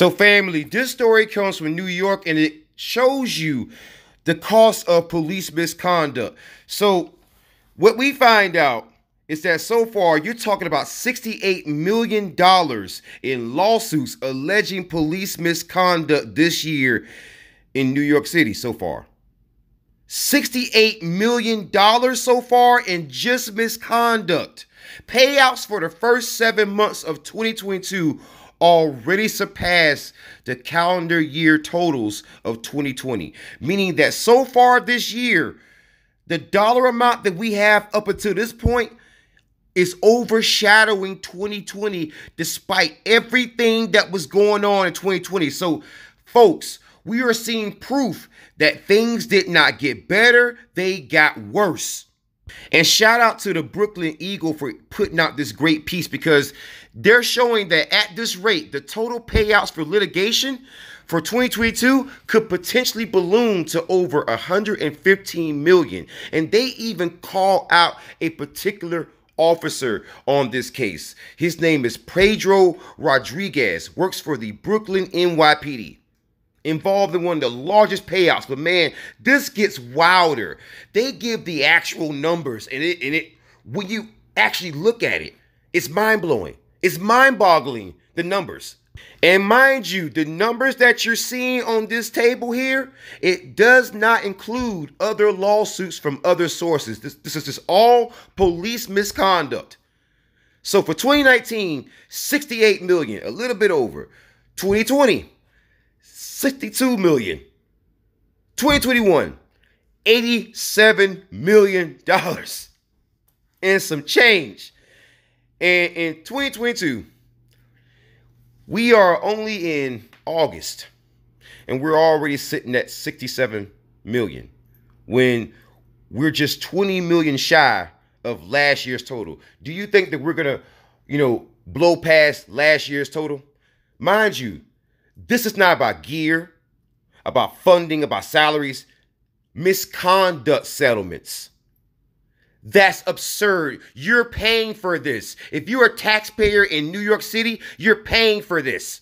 So, family, this story comes from New York and it shows you the cost of police misconduct. So, what we find out is that so far you're talking about $68 million in lawsuits alleging police misconduct this year in New York City so far. $68 million so far in just misconduct. Payouts for the first seven months of 2022 already surpassed the calendar year totals of 2020, meaning that so far this year, the dollar amount that we have up until this point is overshadowing 2020 despite everything that was going on in 2020. So, folks, we are seeing proof that things did not get better, they got worse. And shout out to the Brooklyn Eagle for putting out this great piece because they're showing that at this rate, the total payouts for litigation for 2022 could potentially balloon to over 115 million. And they even call out a particular officer on this case. His name is Pedro Rodriguez, works for the Brooklyn NYPD. Involved in one of the largest payouts, but man, this gets wilder. They give the actual numbers, and it and it when you actually look at it, it's mind blowing. It's mind boggling the numbers. And mind you, the numbers that you're seeing on this table here, it does not include other lawsuits from other sources. This, this is just all police misconduct. So for 2019, 68 million, a little bit over. 2020, 62 million. 2021, 87 million dollars and some change. And in 2022, we are only in August and we're already sitting at 67 million when we're just 20 million shy of last year's total. Do you think that we're going to, you know, blow past last year's total? Mind you, this is not about gear, about funding, about salaries, misconduct settlements. That's absurd. You're paying for this. If you're a taxpayer in New York City, you're paying for this.